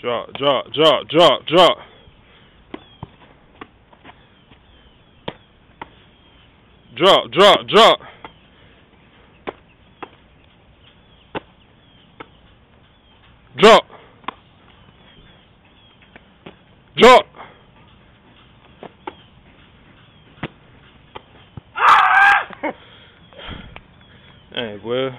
Drop, drop, drop, drop, drop. Drop, drop, drop. Drop. Drop. Ah! hey, boy.